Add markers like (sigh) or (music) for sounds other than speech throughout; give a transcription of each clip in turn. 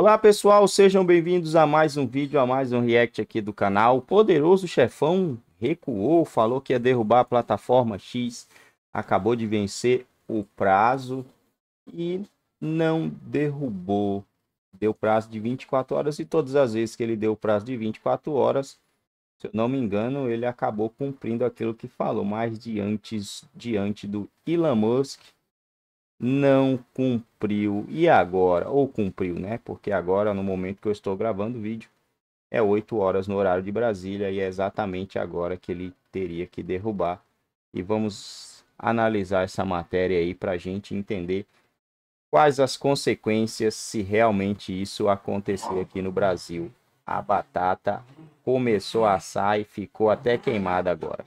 Olá pessoal, sejam bem-vindos a mais um vídeo, a mais um react aqui do canal. O poderoso chefão recuou, falou que ia derrubar a plataforma X, acabou de vencer o prazo e não derrubou. Deu prazo de 24 horas e todas as vezes que ele deu prazo de 24 horas, se eu não me engano, ele acabou cumprindo aquilo que falou, mas diante, diante do Elon Musk, não cumpriu. E agora? Ou cumpriu, né? Porque agora, no momento que eu estou gravando o vídeo, é 8 horas no horário de Brasília e é exatamente agora que ele teria que derrubar. E vamos analisar essa matéria aí para a gente entender quais as consequências se realmente isso acontecer aqui no Brasil. A batata começou a assar e ficou até queimada agora.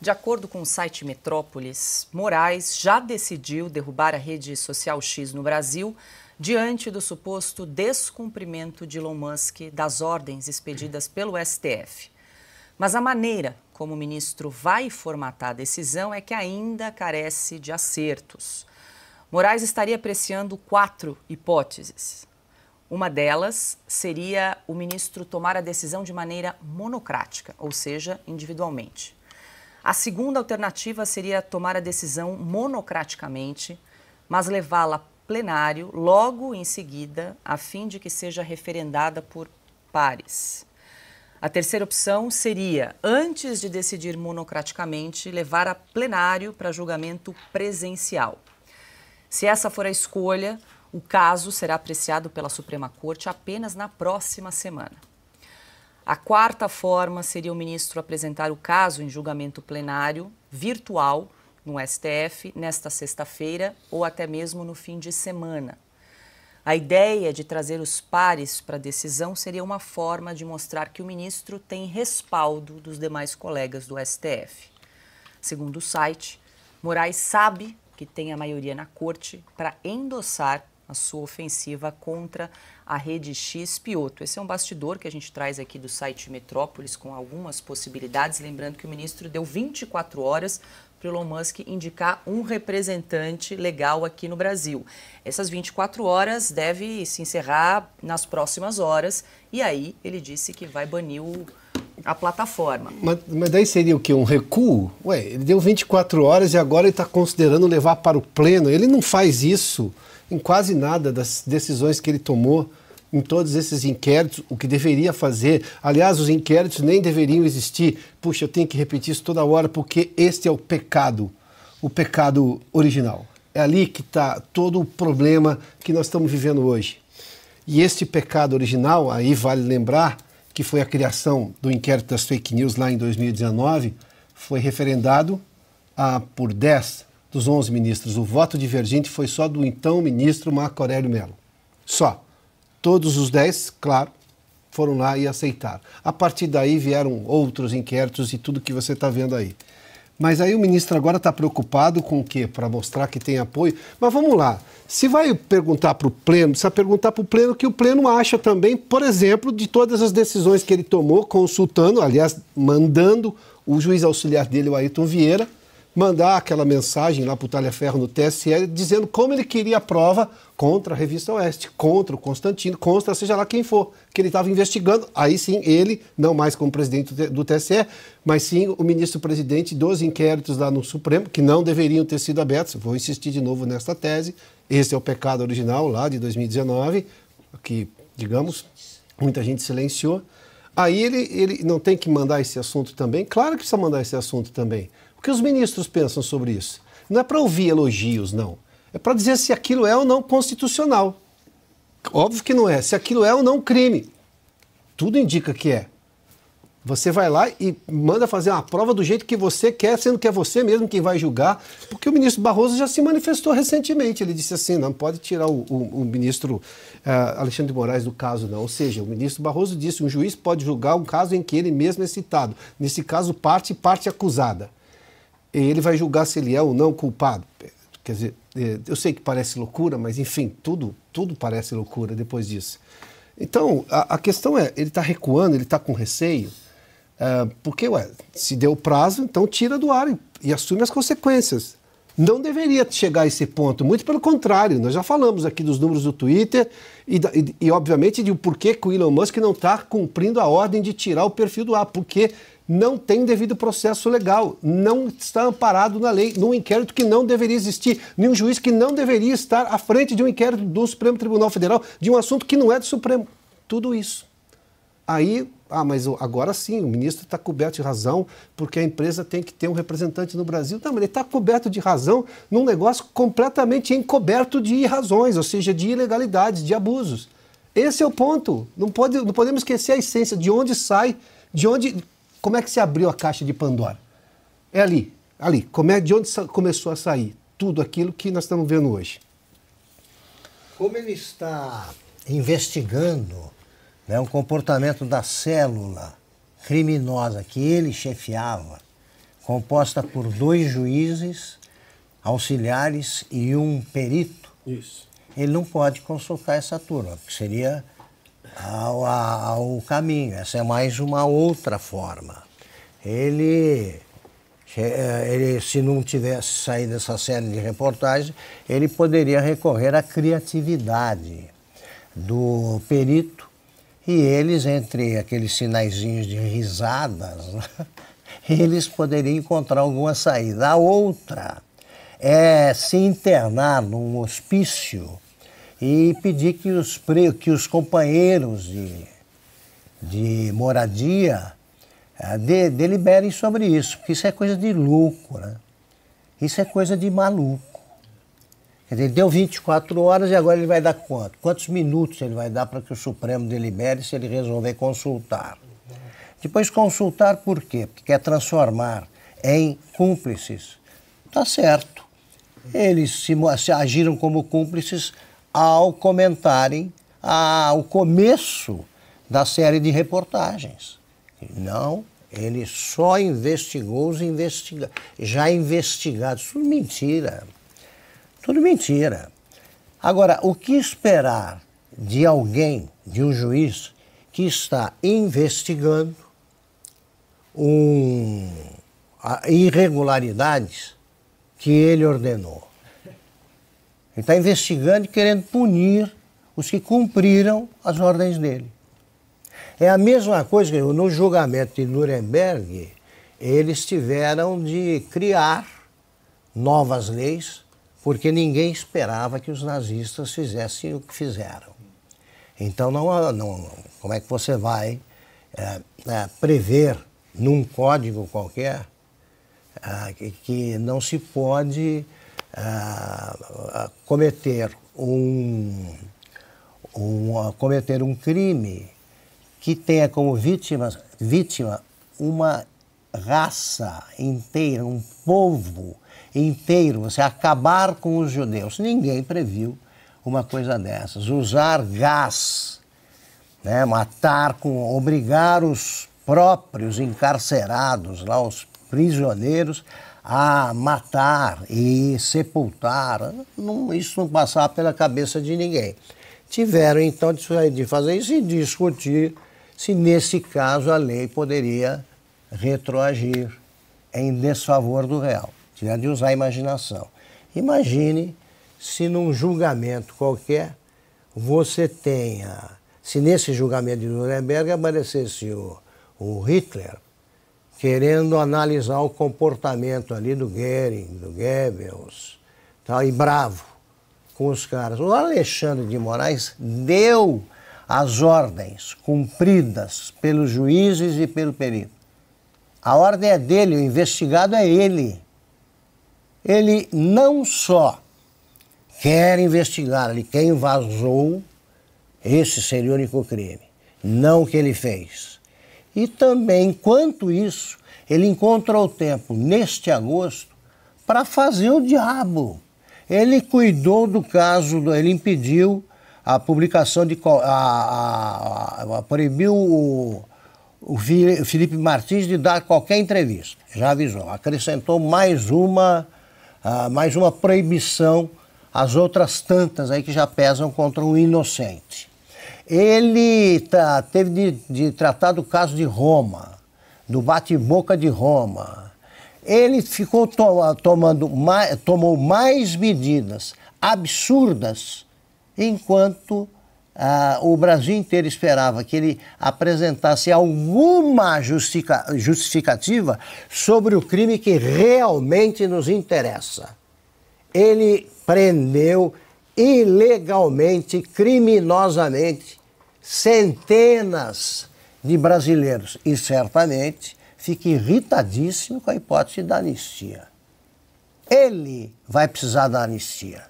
De acordo com o site Metrópolis, Moraes já decidiu derrubar a rede social X no Brasil diante do suposto descumprimento de Elon Musk das ordens expedidas pelo STF. Mas a maneira como o ministro vai formatar a decisão é que ainda carece de acertos. Moraes estaria apreciando quatro hipóteses. Uma delas seria o ministro tomar a decisão de maneira monocrática, ou seja, individualmente. A segunda alternativa seria tomar a decisão monocraticamente, mas levá-la plenário logo em seguida, a fim de que seja referendada por pares. A terceira opção seria, antes de decidir monocraticamente, levar a plenário para julgamento presencial. Se essa for a escolha, o caso será apreciado pela Suprema Corte apenas na próxima semana. A quarta forma seria o ministro apresentar o caso em julgamento plenário virtual no STF nesta sexta-feira ou até mesmo no fim de semana. A ideia de trazer os pares para a decisão seria uma forma de mostrar que o ministro tem respaldo dos demais colegas do STF. Segundo o site, Moraes sabe que tem a maioria na corte para endossar a sua ofensiva contra a rede X Pioto. Esse é um bastidor que a gente traz aqui do site Metrópolis com algumas possibilidades. Lembrando que o ministro deu 24 horas para o Elon Musk indicar um representante legal aqui no Brasil. Essas 24 horas deve se encerrar nas próximas horas e aí ele disse que vai banir o, a plataforma. Mas, mas, daí seria o quê? Um recuo? Ué, ele deu 24 horas e agora ele está considerando levar para o pleno. Ele não faz isso em quase nada das decisões que ele tomou em todos esses inquéritos, o que deveria fazer. Aliás, os inquéritos nem deveriam existir. Puxa, eu tenho que repetir isso toda hora, porque este é o pecado, o pecado original. É ali que está todo o problema que nós estamos vivendo hoje. E este pecado original, aí vale lembrar que foi a criação do inquérito das fake news lá em 2019, foi referendado ah, por 10 dos 11 ministros. O voto divergente foi só do então ministro Marco Aurélio Mello. Só. Todos os 10, claro, foram lá e aceitaram. A partir daí vieram outros inquéritos e tudo que você está vendo aí. Mas aí o ministro agora está preocupado com o quê? Para mostrar que tem apoio. Mas vamos lá. Se vai perguntar para o Pleno, precisa perguntar para o Pleno o que o Pleno acha também, por exemplo, de todas as decisões que ele tomou, consultando, aliás, mandando o juiz auxiliar dele, o Ayrton Vieira, mandar aquela mensagem lá para o Talhaferro no TSE dizendo como ele queria a prova contra a Revista Oeste, contra o Constantino, contra seja lá quem for, que ele estava investigando. Aí sim, ele, não mais como presidente do TSE, mas sim o ministro-presidente dos inquéritos lá no Supremo, que não deveriam ter sido abertos. Vou insistir de novo nesta tese. Esse é o pecado original lá de 2019, que, digamos, muita gente silenciou. Aí ele, ele não tem que mandar esse assunto também? Claro que precisa mandar esse assunto também. O que os ministros pensam sobre isso? Não é para ouvir elogios, não. É para dizer se aquilo é ou não constitucional. Óbvio que não é. Se aquilo é ou não crime. Tudo indica que é. Você vai lá e manda fazer uma prova do jeito que você quer, sendo que é você mesmo quem vai julgar, porque o ministro Barroso já se manifestou recentemente. Ele disse assim: não pode tirar o, o, o ministro uh, Alexandre de Moraes do caso, não. Ou seja, o ministro Barroso disse: um juiz pode julgar um caso em que ele mesmo é citado. Nesse caso, parte parte acusada ele vai julgar se ele é ou não culpado. Quer dizer, é, eu sei que parece loucura, mas enfim, tudo, tudo parece loucura depois disso. Então, a, a questão é, ele está recuando, ele está com receio, é, porque, ué, se deu prazo, então tira do ar e, e assume as consequências. não deveria chegar a esse ponto. Muito pelo contrário, nós já falamos aqui dos números do Twitter e, e, e obviamente, de o porquê que o Elon Musk não está cumprindo a ordem de tirar o perfil do ar, porque não tem devido processo legal, não está amparado na lei, num inquérito que não deveria existir, nenhum juiz que não deveria estar à frente de um inquérito do Supremo Tribunal Federal de um assunto que não é do Supremo. Tudo isso. Aí, ah, mas agora sim, o ministro está coberto de razão, porque a empresa tem que ter um representante no Brasil. Não, mas ele está coberto de razão num negócio completamente encoberto de razões, ou seja, de ilegalidades, de abusos. Esse é o ponto. Não, pode, não podemos esquecer a essência, de onde sai, de onde como é que se abriu a caixa de Pandora? É ali, ali. Como é, de onde começou a sair tudo aquilo que nós estamos vendo hoje? Como ele está investigando né, o comportamento da célula criminosa que ele chefiava, composta por dois juízes, auxiliares e um perito, Isso. ele não pode consultar essa turma, porque seria ao, ao caminho. Essa é mais uma outra forma. Ele, ele, se não tivesse saído dessa série de reportagens, ele poderia recorrer à criatividade do perito e eles, entre aqueles sinaizinhos de risadas, (laughs) eles poderiam encontrar alguma saída. A outra é se internar num hospício e pedir que os, que os companheiros de, de moradia uh, de, deliberem sobre isso, porque isso é coisa de louco, né? Isso é coisa de maluco. Quer dizer, deu 24 horas e agora ele vai dar quanto? Quantos minutos ele vai dar para que o Supremo delibere se ele resolver consultar? Depois consultar por quê? Porque quer transformar em cúmplices. Tá certo. Eles se, se agiram como cúmplices ao comentarem a, o começo da série de reportagens. Não, ele só investigou os investiga já investigados. Tudo mentira. Tudo mentira. Agora, o que esperar de alguém, de um juiz, que está investigando um, irregularidades que ele ordenou? Ele está investigando e querendo punir os que cumpriram as ordens dele. É a mesma coisa que no julgamento de Nuremberg, eles tiveram de criar novas leis, porque ninguém esperava que os nazistas fizessem o que fizeram. Então, não, não como é que você vai é, é, prever num código qualquer é, que, que não se pode uh, cometer um, um, cometer um crime que tenha como vítima, vítima uma raça inteira, um povo inteiro, você acabar com os judeus. Ninguém previu uma coisa dessas. Usar gás, né, matar com, obrigar os próprios encarcerados, lá os prisioneiros, a matar e sepultar. Não, isso não passava pela cabeça de ninguém. Tiveram então de fazer isso e discutir se nesse caso a lei poderia retroagir em desfavor do réu. Tiveram de usar a imaginação. Imagine se num julgamento qualquer você tenha, se nesse julgamento de Nuremberg aparecesse o, o Hitler querendo analisar o comportamento ali do Goering, do Goebbels, tal, e bravo com os caras. O Alexandre de Moraes deu as ordens cumpridas pelos juízes e pelo perito. A ordem é dele, o investigado é ele. Ele não só quer investigar ali quem vazou, esse seria o único crime, não o que ele fez e também, enquanto isso, ele encontrou tempo neste agosto para fazer o diabo. Ele cuidou do caso, ele impediu a publicação de. A, a, a, proibiu o, o Felipe Martins de dar qualquer entrevista. Já avisou. Acrescentou mais uma, uh, mais uma proibição às outras tantas aí que já pesam contra um inocente. Ele tá, teve de, de tratar do caso de Roma, do bate-boca de Roma. ele ficou to tomando mais, tomou mais medidas absurdas enquanto ah, o Brasil inteiro esperava que ele apresentasse alguma justificativa sobre o crime que realmente nos interessa. Ele prendeu ilegalmente, criminosamente, centenas de brasileiros e certamente fica irritadíssimo com a hipótese da anistia. Ele vai precisar da anistia.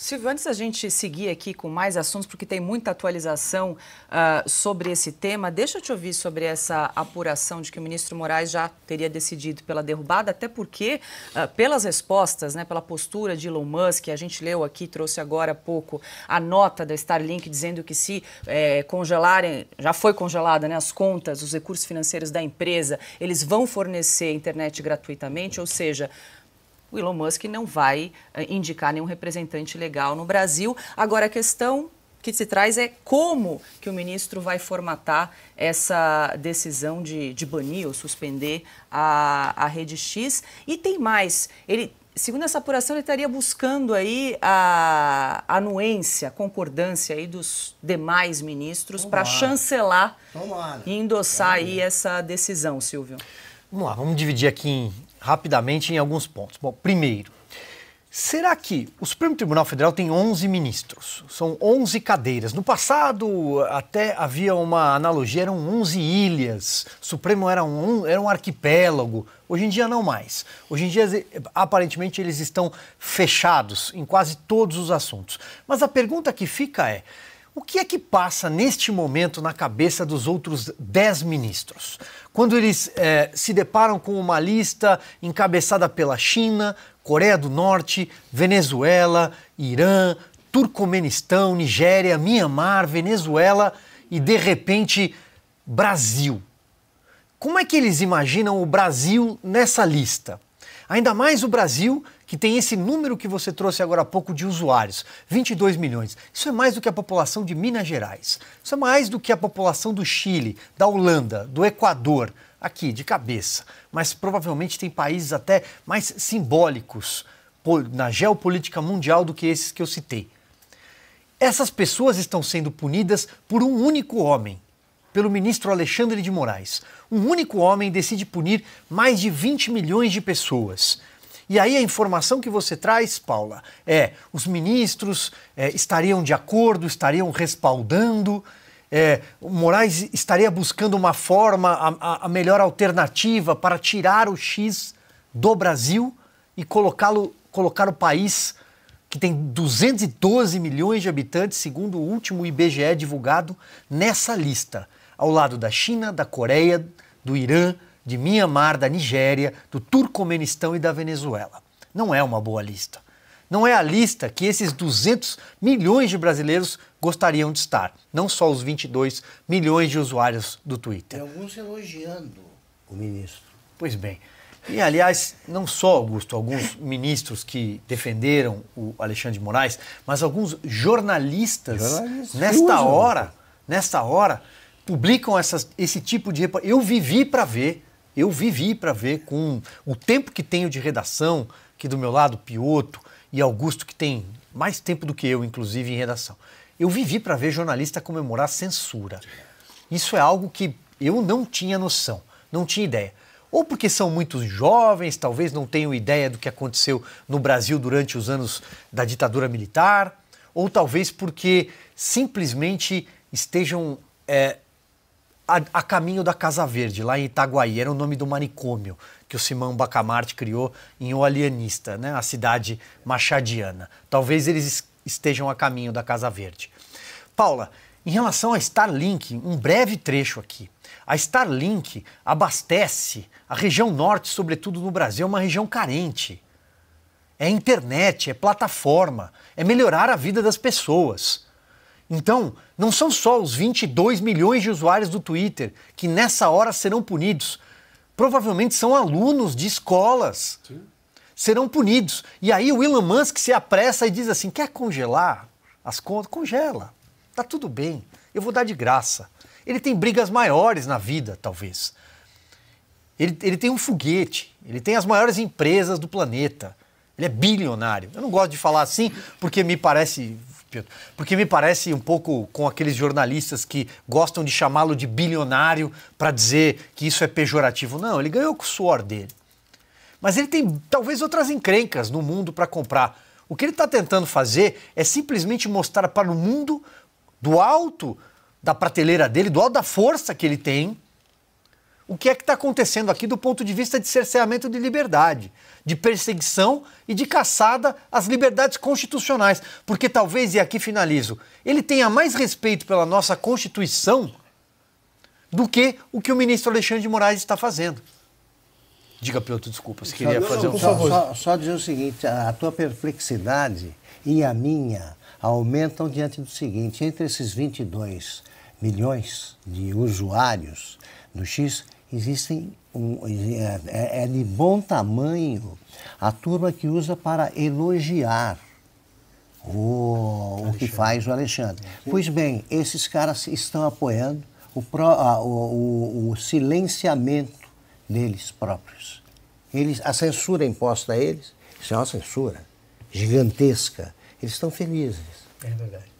Silvio, antes da gente seguir aqui com mais assuntos, porque tem muita atualização uh, sobre esse tema, deixa eu te ouvir sobre essa apuração de que o ministro Moraes já teria decidido pela derrubada, até porque, uh, pelas respostas, né, pela postura de Elon Musk, a gente leu aqui, trouxe agora há pouco a nota da Starlink dizendo que se é, congelarem, já foi congelada né, as contas, os recursos financeiros da empresa, eles vão fornecer internet gratuitamente, ou seja, o Elon Musk não vai uh, indicar nenhum representante legal no Brasil. Agora, a questão que se traz é como que o ministro vai formatar essa decisão de, de banir ou suspender a, a Rede X. E tem mais, ele segundo essa apuração, ele estaria buscando aí a anuência, a concordância aí dos demais ministros para chancelar Tomara. e endossar aí essa decisão, Silvio. Vamos lá, vamos dividir aqui em rapidamente em alguns pontos. Bom, primeiro, será que o Supremo Tribunal Federal tem 11 ministros? São 11 cadeiras. No passado, até havia uma analogia, eram 11 ilhas. O Supremo era um, era um arquipélago. Hoje em dia, não mais. Hoje em dia, aparentemente, eles estão fechados em quase todos os assuntos. Mas a pergunta que fica é. O que é que passa neste momento na cabeça dos outros dez ministros? Quando eles é, se deparam com uma lista encabeçada pela China, Coreia do Norte, Venezuela, Irã, Turcomenistão, Nigéria, Mianmar, Venezuela e de repente Brasil. Como é que eles imaginam o Brasil nessa lista? Ainda mais o Brasil, que tem esse número que você trouxe agora há pouco de usuários, 22 milhões. Isso é mais do que a população de Minas Gerais. Isso é mais do que a população do Chile, da Holanda, do Equador, aqui de cabeça. Mas provavelmente tem países até mais simbólicos na geopolítica mundial do que esses que eu citei. Essas pessoas estão sendo punidas por um único homem, pelo ministro Alexandre de Moraes. Um único homem decide punir mais de 20 milhões de pessoas. E aí a informação que você traz, Paula, é os ministros é, estariam de acordo, estariam respaldando, é, Moraes estaria buscando uma forma, a, a melhor alternativa para tirar o X do Brasil e colocá-lo, colocar o país que tem 212 milhões de habitantes, segundo o último IBGE divulgado, nessa lista ao lado da China, da Coreia, do Irã, de Mianmar, da Nigéria, do Turcomenistão e da Venezuela. Não é uma boa lista. Não é a lista que esses 200 milhões de brasileiros gostariam de estar. Não só os 22 milhões de usuários do Twitter. Tem alguns elogiando o ministro. Pois bem. E, aliás, não só, Augusto, alguns ministros que defenderam o Alexandre de Moraes, mas alguns jornalistas, jornalistas nesta hora, nesta hora, publicam essas, esse tipo de Eu vivi para ver, eu vivi para ver com o tempo que tenho de redação, que do meu lado Pioto e Augusto que tem mais tempo do que eu, inclusive em redação. Eu vivi para ver jornalista comemorar censura. Isso é algo que eu não tinha noção, não tinha ideia. Ou porque são muito jovens, talvez não tenham ideia do que aconteceu no Brasil durante os anos da ditadura militar, ou talvez porque simplesmente estejam é, a, a, caminho da Casa Verde, lá em Itaguaí. Era o nome do manicômio que o Simão Bacamarte criou em O Alienista, né? a cidade machadiana. Talvez eles estejam a caminho da Casa Verde. Paula, em relação a Starlink, um breve trecho aqui. A Starlink abastece a região norte, sobretudo no Brasil, é uma região carente. É internet, é plataforma, é melhorar a vida das pessoas. Então, não são só os 22 milhões de usuários do Twitter que nessa hora serão punidos. Provavelmente são alunos de escolas. Sim. Serão punidos. E aí o Elon Musk se apressa e diz assim: quer congelar as contas? Congela. Tá tudo bem. Eu vou dar de graça. Ele tem brigas maiores na vida, talvez. Ele, ele tem um foguete, ele tem as maiores empresas do planeta. Ele é bilionário. Eu não gosto de falar assim porque me parece porque me parece um pouco com aqueles jornalistas que gostam de chamá-lo de bilionário para dizer que isso é pejorativo. Não, ele ganhou com o suor dele. Mas ele tem talvez outras encrencas no mundo para comprar. O que ele está tentando fazer é simplesmente mostrar para o mundo, do alto da prateleira dele, do alto da força que ele tem, o que é que está acontecendo aqui do ponto de vista de cerceamento de liberdade, de perseguição e de caçada às liberdades constitucionais. Porque talvez, e aqui finalizo, ele tenha mais respeito pela nossa Constituição do que o que o ministro Alexandre de Moraes está fazendo. Diga, Piotr, desculpa, você queria não, fazer não, um só, só, só dizer o seguinte: a tua perplexidade e a minha aumentam diante do seguinte: entre esses 22 milhões de usuários do X, existem um, é, é, é, de bom tamanho a turma que usa para elogiar o, o que faz o Alexandre. Pois bem, esses caras estão apoiando o, pro, a, o, o, silenciamento deles próprios. Eles, a censura imposta a eles, isso é uma censura gigantesca. Eles estão felizes. É verdade.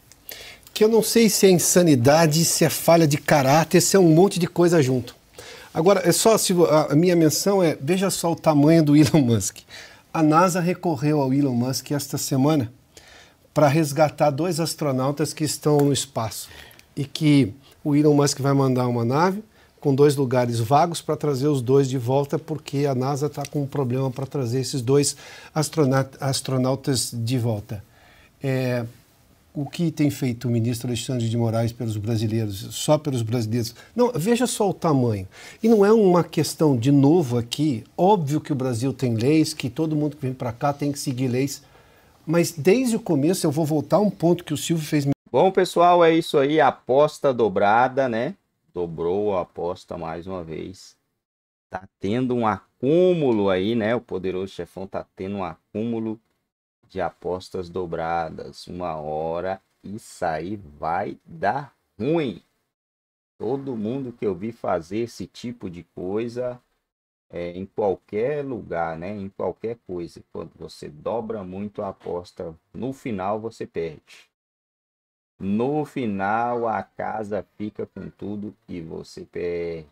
Que eu não sei se é insanidade, se é falha de caráter, se é um monte de coisa junto. Agora, é só se a minha menção é, veja só o tamanho do Elon Musk. A NASA recorreu ao Elon Musk esta semana para resgatar dois astronautas que estão no espaço e que o Elon Musk vai mandar uma nave com dois lugares vagos para trazer os dois de volta, porque a NASA está com um problema para trazer esses dois astronautas de volta. É, o que tem feito o ministro Alexandre de Moraes pelos brasileiros, só pelos brasileiros. Não, veja só o tamanho. E não é uma questão de novo aqui, óbvio que o Brasil tem leis, que todo mundo que vem para cá tem que seguir leis, mas desde o começo eu vou voltar a um ponto que o Silvio fez. Bom, pessoal, é isso aí, aposta dobrada, né? Dobrou a aposta mais uma vez. Tá tendo um acúmulo aí, né? O poderoso chefão tá tendo um acúmulo de apostas dobradas, uma hora, isso aí vai dar ruim. Todo mundo que eu vi fazer esse tipo de coisa é, em qualquer lugar, né? Em qualquer coisa, quando você dobra muito a aposta, no final você perde. No final a casa fica com tudo e você perde.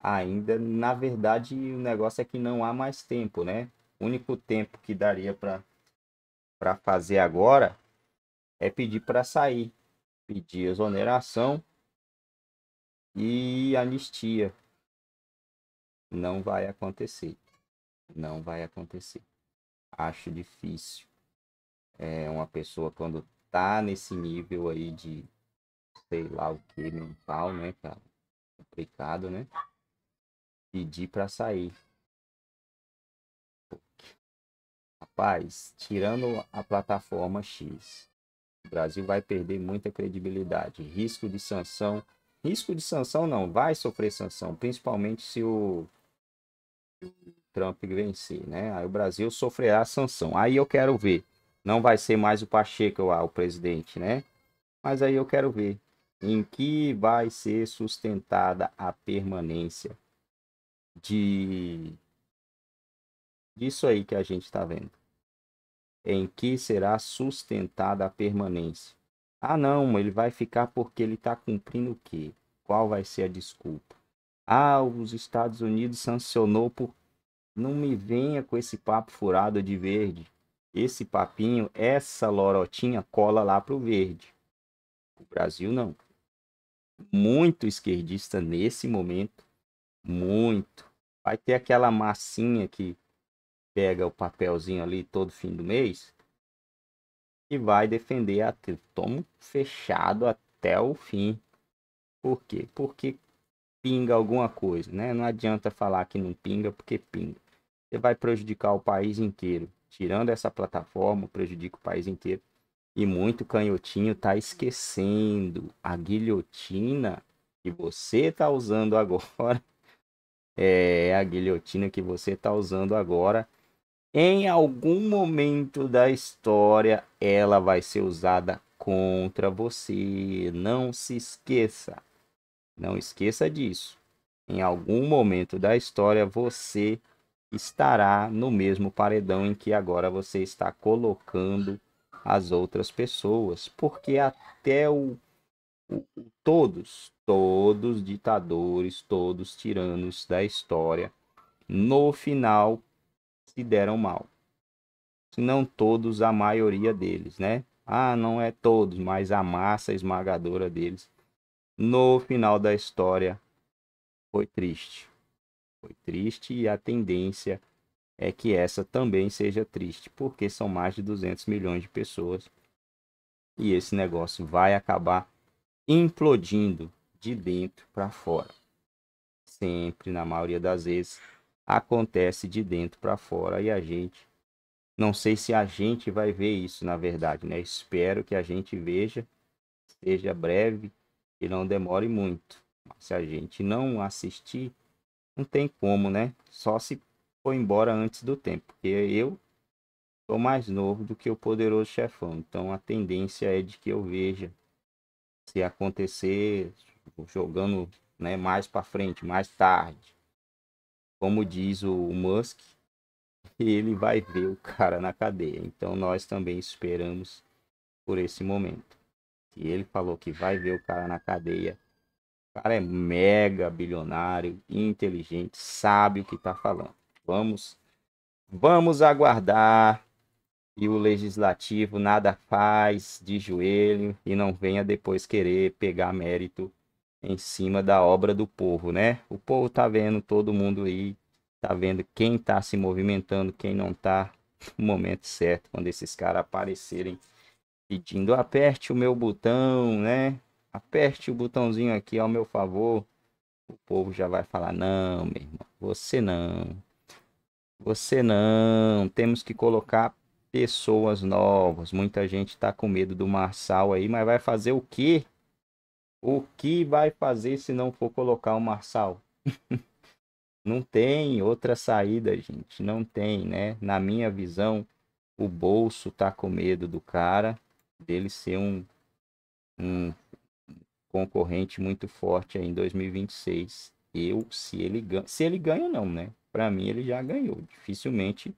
Ainda, na verdade, o negócio é que não há mais tempo, né? O único tempo que daria para para fazer agora é pedir para sair, pedir exoneração e anistia. Não vai acontecer. Não vai acontecer. Acho difícil. É uma pessoa quando tá nesse nível aí de sei lá o que mental, né, cara? Complicado, né? Pedir para sair. Rapaz, tirando a plataforma X, o Brasil vai perder muita credibilidade. Risco de sanção. Risco de sanção não, vai sofrer sanção, principalmente se o, Trump vencer, né? Aí o Brasil sofrerá sanção. Aí eu quero ver. Não vai ser mais o Pacheco lá, o presidente, né? Mas aí eu quero ver em que vai ser sustentada a permanência de disso aí que a gente está vendo em que será sustentada a permanência. Ah, não, ele vai ficar porque ele está cumprindo o quê? Qual vai ser a desculpa? Ah, os Estados Unidos sancionou por. Não me venha com esse papo furado de verde. Esse papinho, essa lorotinha cola lá pro verde. O Brasil não. Muito esquerdista nesse momento. Muito. Vai ter aquela massinha que pega o papelzinho ali todo fim do mês e vai defender a tomo fechado até o fim. Por quê? Porque pinga alguma coisa, né? Não adianta falar que não pinga porque pinga. Você vai prejudicar o país inteiro. Tirando essa plataforma, prejudica o país inteiro. E muito canhotinho tá esquecendo a guilhotina que você tá usando agora. (laughs) É a guilhotina que você tá usando agora em algum momento da história ela vai ser usada contra você. Não se esqueça. Não esqueça disso. em algum momento da história você estará no mesmo paredão em que agora você está colocando as outras pessoas, porque até o, o todos, todos ditadores, todos tiranos da história, no final se deram mal. Se não todos, a maioria deles, né? Ah, não é todos, mas a massa esmagadora deles. No final da história foi triste. Foi triste e a tendência é que essa também seja triste, porque são mais de 200 milhões de pessoas. E esse negócio vai acabar implodindo de dentro para fora. Sempre, na maioria das vezes, acontece de dentro para fora e a gente não sei se a gente vai ver isso, na verdade, né? Espero que a gente veja, seja breve e não demore muito. Mas se a gente não assistir, não tem como, né? Só se for embora antes do tempo, porque eu sou mais novo do que o poderoso chefão. Então a tendência é de que eu veja se acontecer jogando, né, mais para frente, mais tarde. Como diz o Musk, ele vai ver o cara na cadeia. Então nós também esperamos por esse momento. Ele falou que vai ver o cara na cadeia, o cara é mega bilionário, inteligente, sabe o que está falando. Vamos, vamos aguardar. E o legislativo nada faz de joelho e não venha depois querer pegar mérito em cima da obra do povo, né? O povo tá vendo todo mundo aí tá vendo quem tá se movimentando, quem não tá (laughs) no momento certo, quando esses caras aparecerem pedindo aperte o meu botão, né? Aperte o botãozinho aqui ao meu favor. O povo já vai falar: "Não, meu irmão, você não. Você não. Temos que colocar pessoas novas. Muita gente tá com medo do Marçal aí, mas vai fazer o quê? O que vai fazer se não for colocar o Marçal? (laughs) Não tem outra saída, gente. Não tem, né? Na minha visão, o bolso tá com medo do cara, dele ser um, um concorrente muito forte em 2026. Eu, se ele ganha, se ele ganha não, né? Para mim ele já ganhou. Dificilmente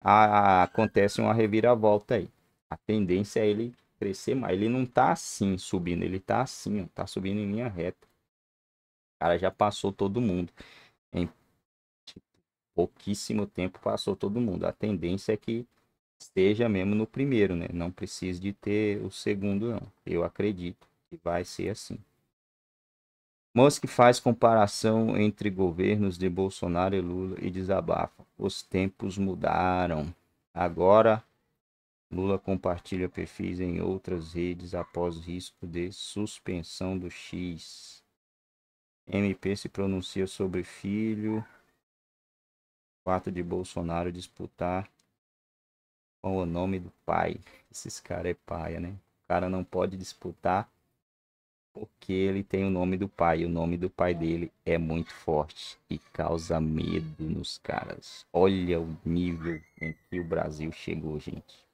a, a, acontece uma reviravolta aí. A tendência é ele crescer mais. Ele não tá assim subindo, ele tá assim, ó, tá subindo em linha reta. O cara já passou todo mundo. Em tipo, pouquíssimo tempo passou todo mundo. A tendência é que esteja mesmo no primeiro, né? Não precise de ter o segundo, não. Eu acredito que vai ser assim. Musk faz comparação entre governos de Bolsonaro e Lula e desabafa. Os tempos mudaram. Agora, Lula compartilha perfis em outras redes após risco de suspensão do X. MP se pronuncia sobre filho. Fato de Bolsonaro disputar com o nome do pai. Esses caras é paia, né? O cara não pode disputar porque ele tem o nome do pai. O nome do pai dele é muito forte e causa medo nos caras. Olha o nível em que o Brasil chegou, gente.